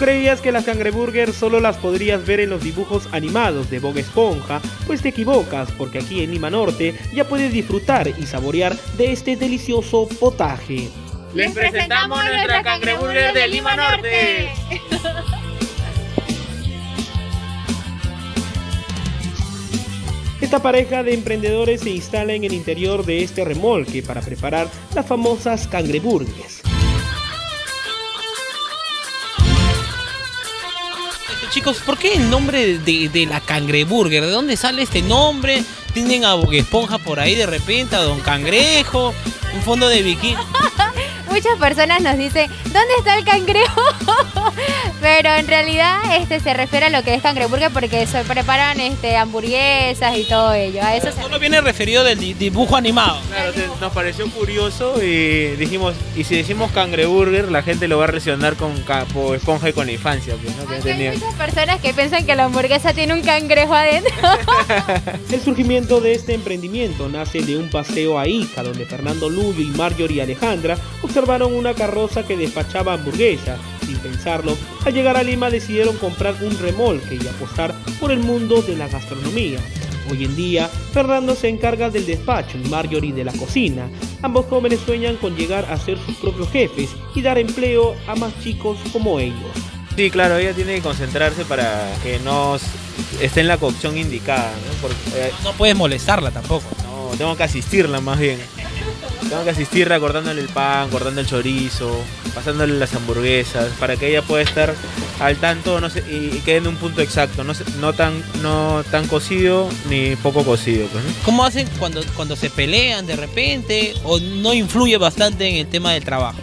creías que las cangreburgers solo las podrías ver en los dibujos animados de Bob Esponja, pues te equivocas porque aquí en Lima Norte ya puedes disfrutar y saborear de este delicioso potaje. Les presentamos nuestra cangreburger de Lima Norte. Esta pareja de emprendedores se instala en el interior de este remolque para preparar las famosas cangreburgues. Chicos, ¿por qué el nombre de, la cangreburger? ¿De dónde sale este nombre? ¿Tienen a Bob Esponja por ahí de repente, a Don Cangrejo? ¿Un fondo de bikini? Muchas personas nos dicen, ¿dónde está el cangrejo? Pero en realidad este se refiere a lo que es cangreburger porque se preparan este hamburguesas y todo ello. A eso Solo viene referido del di- dibujo animado. Claro, te- nos pareció curioso y dijimos, y si decimos cangreburger, la gente lo va a relacionar con ca- Bob Esponja y con la infancia, pues, ¿no? Que hay muchas personas que piensan que la hamburguesa tiene un cangrejo adentro. El surgimiento de este emprendimiento nace de un paseo a Ica, donde Fernando Luyo y Marjorie y Alejandra observaron una carroza que despachaba hamburguesas. Sin pensarlo, al llegar a Lima decidieron comprar un remolque y apostar por el mundo de la gastronomía. Hoy en día, Fernando se encarga del despacho y Marjorie de la cocina. Ambos jóvenes sueñan con llegar a ser sus propios jefes y dar empleo a más chicos como ellos. Sí, claro, ella tiene que concentrarse para que no esté en la cocción indicada, ¿no? Porque, eh, No puedes molestarla tampoco. no, tengo que asistirla más bien. Tengo que asistirla cortándole el pan, cortando el chorizo, pasándole las hamburguesas, para que ella pueda estar al tanto no sé, y, y quede en un punto exacto, no, no, tan, no tan cocido ni poco cocido. Pues, ¿no? ¿Cómo hacen cuando, cuando se pelean de repente o no influye bastante en el tema del trabajo?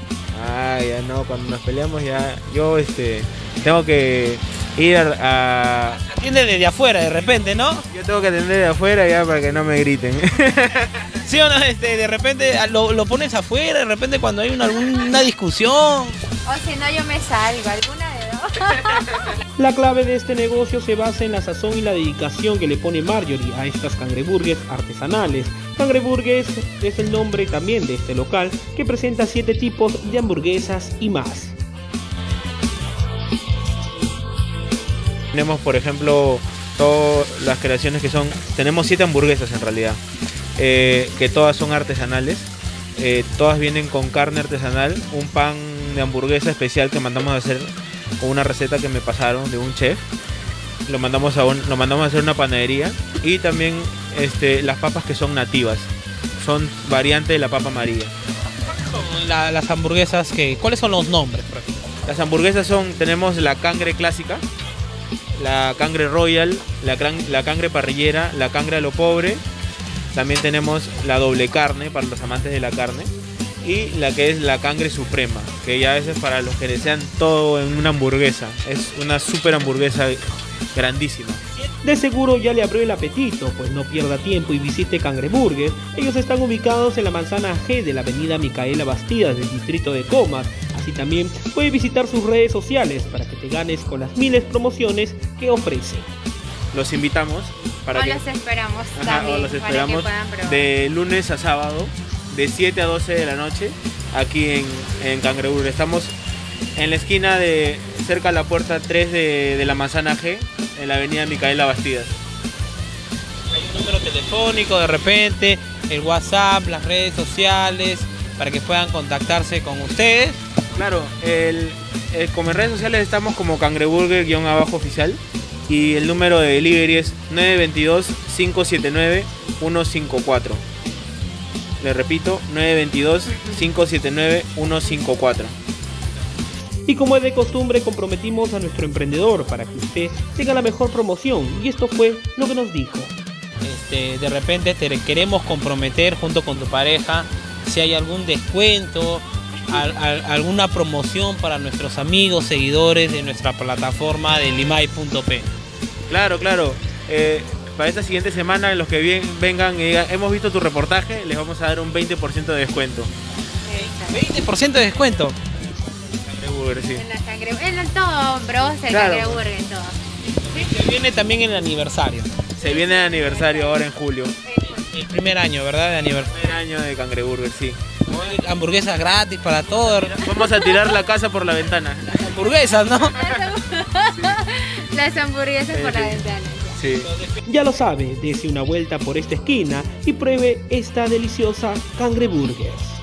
Ah, ya no, cuando nos peleamos ya, yo este, tengo que ir a... a- Atiende desde afuera de repente, ¿no? yo tengo que atender de afuera ya para que no me griten. ¿Sí o no? Este, de repente ah, lo, lo pones afuera, de repente cuando hay una, alguna discusión. o si no, yo me salgo, alguna de dos. La clave de este negocio se basa en la sazón y la dedicación que le pone Marjorie a estas cangreburgues artesanales. Cangreburgues es el nombre también de este local que presenta siete tipos de hamburguesas y más. Tenemos, por ejemplo, todas las creaciones que son... Tenemos siete hamburguesas en realidad, eh, que todas son artesanales. Eh, todas vienen con carne artesanal, un pan de hamburguesa especial que mandamos a hacer con una receta que me pasaron de un chef. Lo mandamos a, un- lo mandamos a hacer una panadería. Y también este, las papas que son nativas. Son variante de la papa María. La- las hamburguesas, que, ¿cuáles son los nombres? Las hamburguesas son, tenemos la cangre clásica, la cangre royal, la, la cangre parrillera, la cangre a lo pobre. También tenemos la doble carne para los amantes de la carne. Y la que es la cangre suprema, que ya es para los que desean todo en una hamburguesa. Es una super hamburguesa grandísima. De seguro ya le abrió el apetito, pues no pierda tiempo y visite Cangreburger. Ellos están ubicados en la manzana G de la avenida Micaela Bastidas del distrito de Comas. Así también puede visitar sus redes sociales para que te ganes con las miles promociones que ofrece. Los invitamos para o que... los esperamos Ajá, también o los para que esperamos de lunes a sábado, de 7 a 12 de la noche, aquí en, en Cangreburger. Estamos en la esquina de, cerca a la puerta 3 de, de la manzana G, en la avenida Micaela Bastidas. Hay un número telefónico de repente, el WhatsApp, las redes sociales, para que puedan contactarse con ustedes. Claro, el, el- como en redes sociales estamos como Cangreburger-abajo oficial y el número de delivery es 922-579-154. Le repito, 922-579-154. Y como es de costumbre, comprometimos a nuestro emprendedor para que usted tenga la mejor promoción. Y esto fue lo que nos dijo. Este, de repente te queremos comprometer junto con tu pareja si hay algún descuento, al- al- alguna promoción para nuestros amigos, seguidores de nuestra plataforma de limay.p. Claro, claro. Eh, para esta siguiente semana, los que bien- vengan y digan, hemos visto tu reportaje, les vamos a dar un 20% de descuento. Exacto. 20% de descuento. Cangreburger, sí. En la en todo, bros, el Claro. cangreburger en todo. Que viene también el aniversario. Se viene el aniversario ahora en julio. El primer año, ¿verdad? De aniversario. Primer año de Cangreburger, sí. Hamburguesas gratis para todos. Vamos a tirar la casa por la ventana. Hamburguesas, ¿no? Las hamburguesas por la ventana. Sí. Ya lo sabe, dése una vuelta por esta esquina y pruebe esta deliciosa cangreburgers.